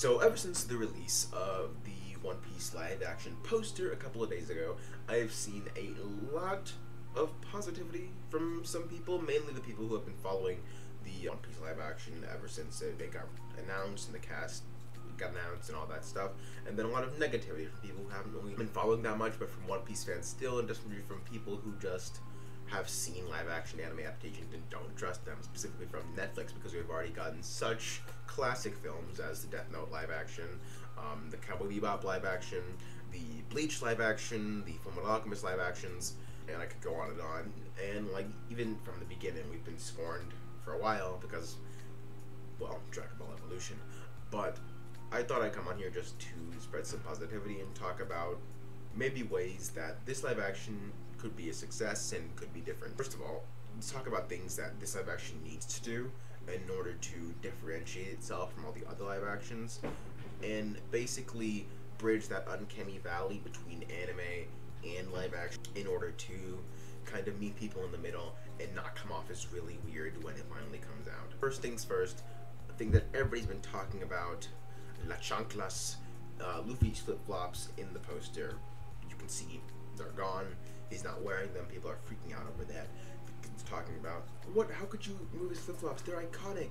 So ever since the release of the One Piece live action poster a couple of days ago, I've seen a lot of positivity from some people, mainly the people who have been following the One Piece live action ever since it got announced and the cast got announced and all that stuff, and then a lot of negativity from people who haven't really been following that much, but from One Piece fans still, and just from people who just have seen live action anime adaptations and don't trust them, specifically from Netflix, because we've already gotten such classic films as the Death Note live action, um, the Cowboy Bebop live action, the Bleach live action, the Fullmetal Alchemist live actions, and I could go on and on. And like even from the beginning, we've been scorned for a while because, well, Dragon Ball Evolution. But I thought I'd come on here just to spread some positivity and talk about maybe ways that this live action could be a success and could be different. First of all, let's talk about things that this live action needs to do in order to differentiate itself from all the other live actions and basically bridge that uncanny valley between anime and live action in order to kind of meet people in the middle and not come off as really weird when it finally comes out. First things first, the thing that everybody's been talking about, La Chanclas, uh, Luffy's flip-flops in the poster. You can see they're gone. He's not wearing them. People are freaking out over that. It's talking about what? How could you move his flip-flops? They're iconic.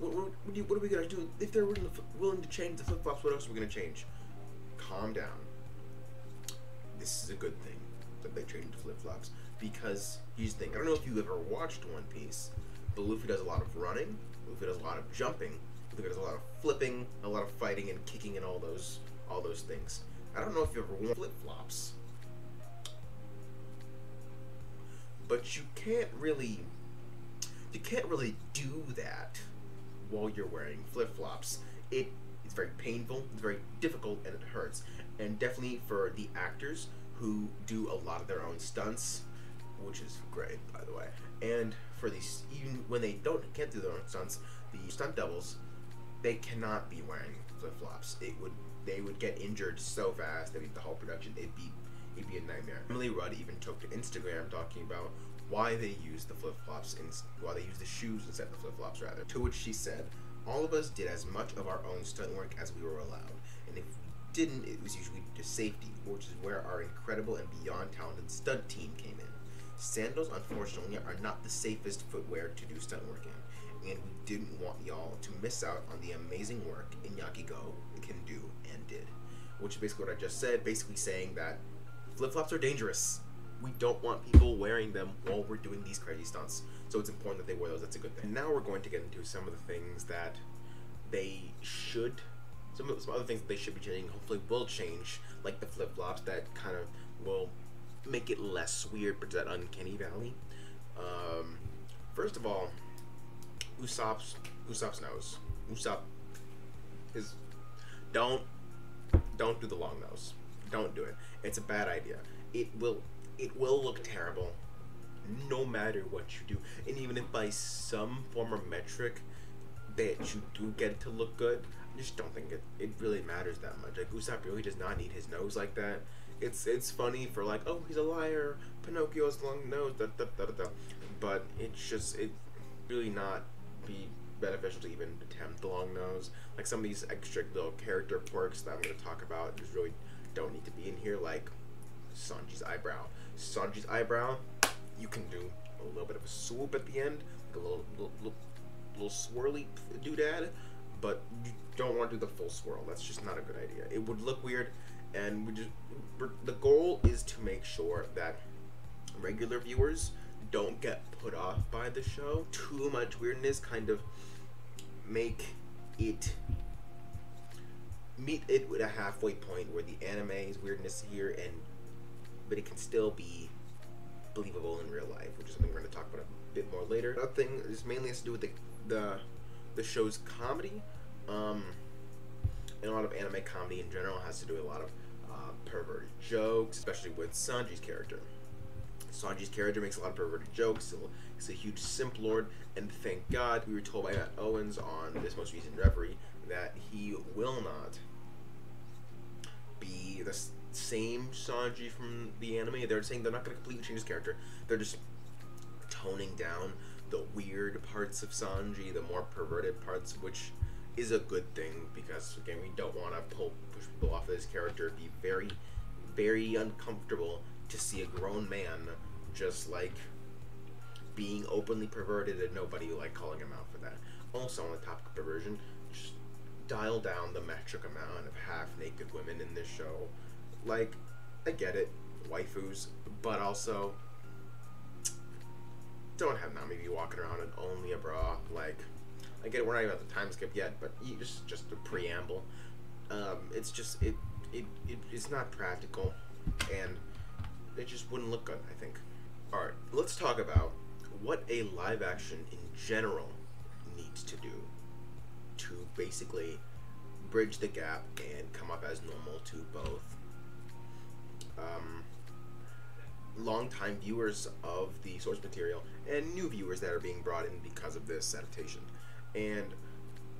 What, what, what, are we gonna do if they're willing to, willing to change the flip-flops? What else are we gonna change? Calm down. This is a good thing that they changed the flip-flops because here's the thing. I don't know if you ever watched One Piece, but Luffy does a lot of running. Luffy does a lot of jumping. Luffy does a lot of flipping, a lot of fighting and kicking and all those all those things. I don't know if you ever worn flip-flops but you can't really you can't really do that while you're wearing flip-flops. It it's very painful it's very difficult and it hurts. And definitely for the actors who do a lot of their own stunts which is great by the way. And for these even when they don't can't do their own stunts the stunt doubles they cannot be wearing flip-flops. It would they would get injured so fast that the whole production it'd be it'd be a nightmare. Emily Rudd even took to Instagram talking about why they use the flip flops and why they use the shoes instead of the flip flops rather. To which she said, "All of us did as much of our own stunt work as we were allowed, and if we didn't, it was usually to safety, which is where our incredible and beyond talented stunt team came in. Sandals, unfortunately, are not the safest footwear to do stunt work in, and we didn't want y'all to miss out on the amazing work Iñaki Go can do and did." Which is basically what I just said, basically saying that flip flops are dangerous. We don't want people wearing them while we're doing these crazy stunts. So it's important that they wear those. That's a good thing. Now we're going to get into some of the things that they should, some some other things that they should be changing. Hopefully, will change, like the flip flops that kind of will make it less weird, but that uncanny valley. Um, first of all, Usopp's Usopp's nose. Usopp, is don't don't do the long nose. Don't do it. It's a bad idea. It will it will look terrible no matter what you do. And even if by some form of metric that you do get it to look good, I just don't think it, it really matters that much. Like Usopp really does not need his nose like that. It's it's funny for like, oh he's a liar, Pinocchio's long nose, da, da, da, da, da. but it's just it really not be beneficial to even attempt the long nose. Like some of these extra little character quirks that I'm gonna talk about just really don't need to be in here, like Sanji's eyebrow. Sanji's eyebrow, you can do a little bit of a swoop at the end, like a little little, little, little swirly doodad, but you don't want to do the full swirl. That's just not a good idea. It would look weird, and we just the goal is to make sure that regular viewers don't get put off by the show. Too much weirdness kind of make it meet it with a halfway point where the anime is weirdness here and but it can still be believable in real life, which is something we're going to talk about a bit more later. Another thing is mainly has to do with the the, the show's comedy, um, and a lot of anime comedy in general has to do with a lot of uh, perverted jokes, especially with Sanji's character. Sanji's character makes a lot of perverted jokes. He's a huge simp lord, and thank God we were told by Matt Owens on this most recent Reverie that he will not be the same Sanji from the anime. They're saying they're not going to completely change his character. They're just toning down the weird parts of Sanji, the more perverted parts, which is a good thing because again we don't want to pull push people off of this character. It'd be very, very uncomfortable to see a grown man just like being openly perverted and nobody like calling him out for that. Also on the topic of perversion, just dial down the metric amount of half naked women in this show. Like, I get it, waifus, but also don't have Nami be walking around in only a bra. Like, I get it, we're not even at the time skip yet, but you just just a preamble. Um, it's just it, it it it's not practical, and it just wouldn't look good. I think. All right, let's talk about what a live action in general needs to do to basically bridge the gap and come up as normal to both um, longtime viewers of the source material and new viewers that are being brought in because of this adaptation. And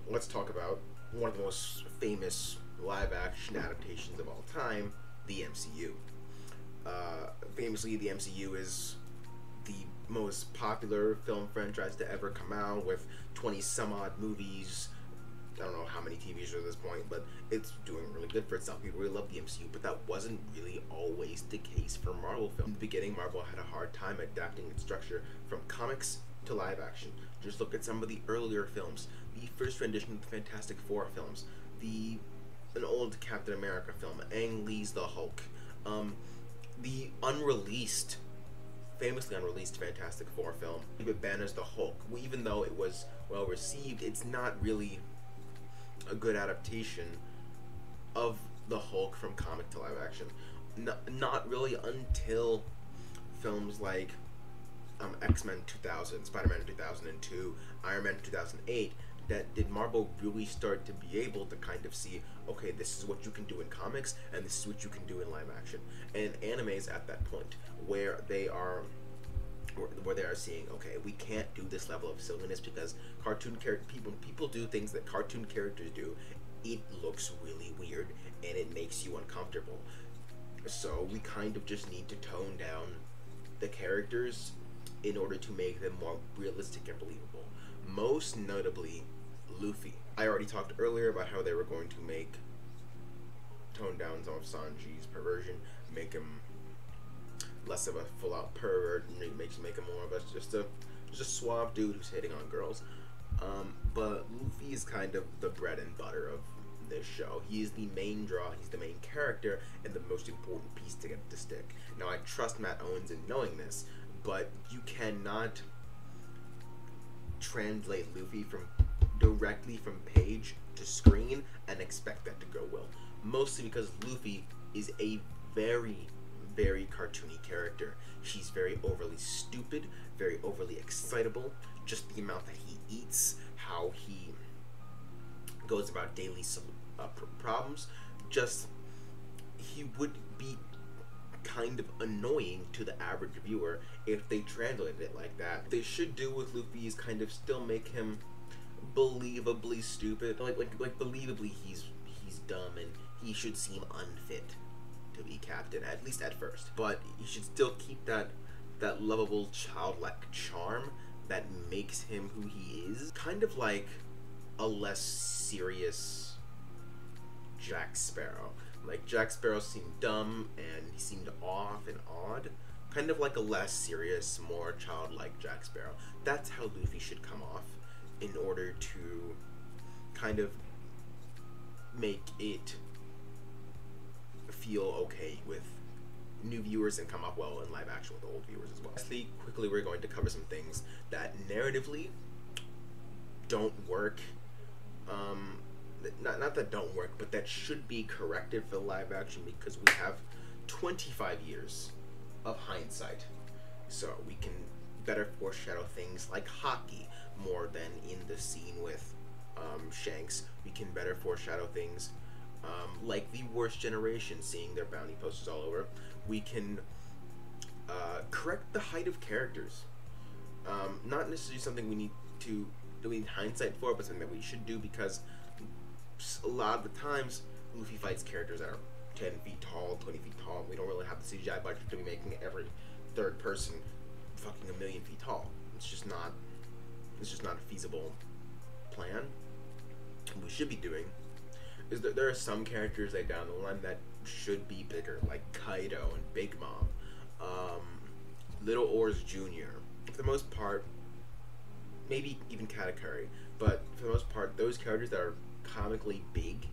let's talk about one of the most famous live action adaptations of all time, the MCU. Uh, famously, the MCU is the most popular film franchise to ever come out with 20 some odd movies. Many TV shows at this point, but it's doing really good for itself. People really love the MCU, but that wasn't really always the case for Marvel films. In the beginning, Marvel had a hard time adapting its structure from comics to live action. Just look at some of the earlier films. The first rendition of the Fantastic Four films, the an old Captain America film, Ang Lee's The Hulk, um, the unreleased famously unreleased Fantastic Four film, David Banner's The Hulk. Even though it was well received, it's not really a good adaptation of the Hulk from comic to live action. Not really until films like um, X Men 2000, Spider Man 2002, Iron Man 2008 that did Marvel really start to be able to kind of see, okay, this is what you can do in comics and this is what you can do in live action. And anime is at that point where they are where they are seeing, okay, we can't do this level of silliness because cartoon character people people do things that cartoon characters do. It looks really weird and it makes you uncomfortable. So we kind of just need to tone down the characters in order to make them more realistic and believable. Most notably, Luffy. I already talked earlier about how they were going to make tone down of Sanji's perversion, make him less of a full out pervert, and makes make him more of a just a just a suave dude who's hitting on girls. Um, but Luffy is kind of the bread and butter of this show. He is the main draw, he's the main character, and the most important piece to get to stick. Now, I trust Matt Owens in knowing this, but you cannot translate Luffy from directly from page to screen and expect that to go well. Mostly because Luffy is a very, very cartoony character. She's very overly stupid, very overly excitable. Just the amount that he eats, how he goes about daily uh, problems. Just he would be kind of annoying to the average viewer if they translated it like that. They should do with Luffy is kind of still make him believably stupid. Like like like believably he's he's dumb and he should seem unfit be captain at least at first. But you should still keep that that lovable childlike charm that makes him who he is. Kind of like a less serious Jack Sparrow. Like Jack Sparrow seemed dumb and he seemed off and odd. Kind of like a less serious, more childlike Jack Sparrow. That's how Luffy should come off in order to kind of make it feel okay with new viewers and come up well in live action with old viewers as well. Lastly, quickly, we're going to cover some things that narratively don't work. Um, not not that don't work, but that should be corrected for live action because we have 25 years of hindsight, so we can better foreshadow things like Haki more than in the scene with um, Shanks. We can better foreshadow things um, like the worst generation, seeing their bounty posters all over. We can uh, correct the height of characters. Um, not necessarily something we need to do in hindsight for, but something that we should do because a lot of the times Luffy fights characters that are 10 feet tall, 20 feet tall. We don't really have the CGI budget to be making every third person fucking a million feet tall. It's just not. It's just not a feasible plan. we should be doing is there are some characters like down the line that should be bigger, like Kaido and Big Mom, um, Little Oars Jr. For the most part, maybe even Katakuri, but for the most part, those characters that are comically big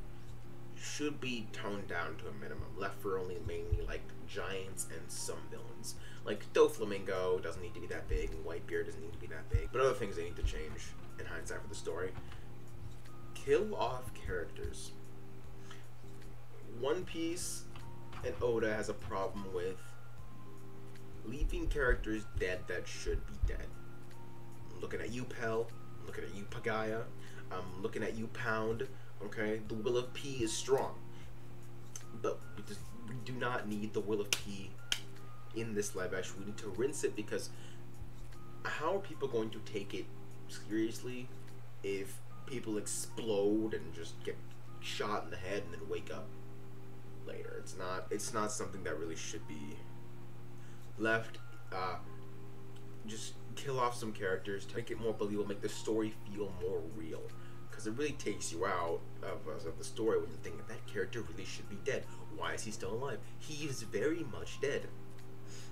should be toned down to a minimum, left for only mainly like giants and some villains. Like Doflamingo doesn't need to be that big, and Whitebeard doesn't need to be that big, but other things they need to change in hindsight for the story. Kill off characters. One Piece and Oda has a problem with leaving characters dead that should be dead. I'm looking at you, Pell. I'm looking at you, Pagaya. I'm looking at you, Pound. Okay, the will of P is strong, but we, just, we do not need the will of P in this live action. We need to rinse it because how are people going to take it seriously if people explode and just get shot in the head and then wake up later? It's not. It's not something that really should be left. Uh, just kill off some characters make it more believable, make the story feel more real because it really takes you out of, of the story when you think that, that character really should be dead. Why is he still alive? He is very much dead.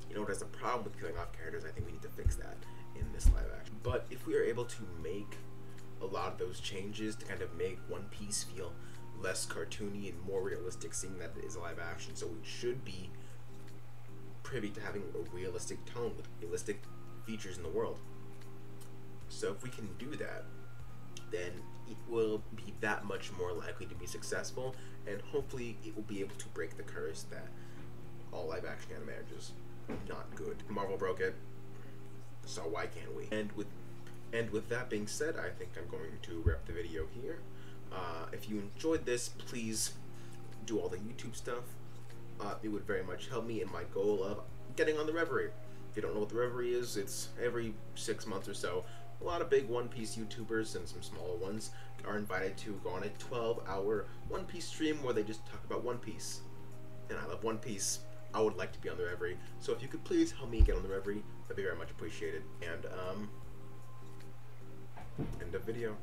You know, there's a problem with killing off characters. I think we need to fix that in this live action. But if we are able to make a lot of those changes to kind of make One Piece feel less cartoony and more realistic, seeing that it is live action, so it should be privy to having a realistic tone with realistic features in the world. So if we can do that, then it will be that much more likely to be successful, and hopefully it will be able to break the curse that all live action anime are just not good. Marvel broke it, so why can't we? And with and with that being said, I think I'm going to wrap the video here. Uh, if you enjoyed this, please do all the YouTube stuff. Uh, it would very much help me in my goal of getting on the Reverie. If you don't know what the Reverie is, it's every six months or so a lot of big One Piece YouTubers and some smaller ones are invited to go on a 12 hour One Piece stream where they just talk about One Piece. And I love One Piece. I would like to be on the Reverie. So if you could please help me get on the Reverie, that'd be very much appreciated. And, um, end of video.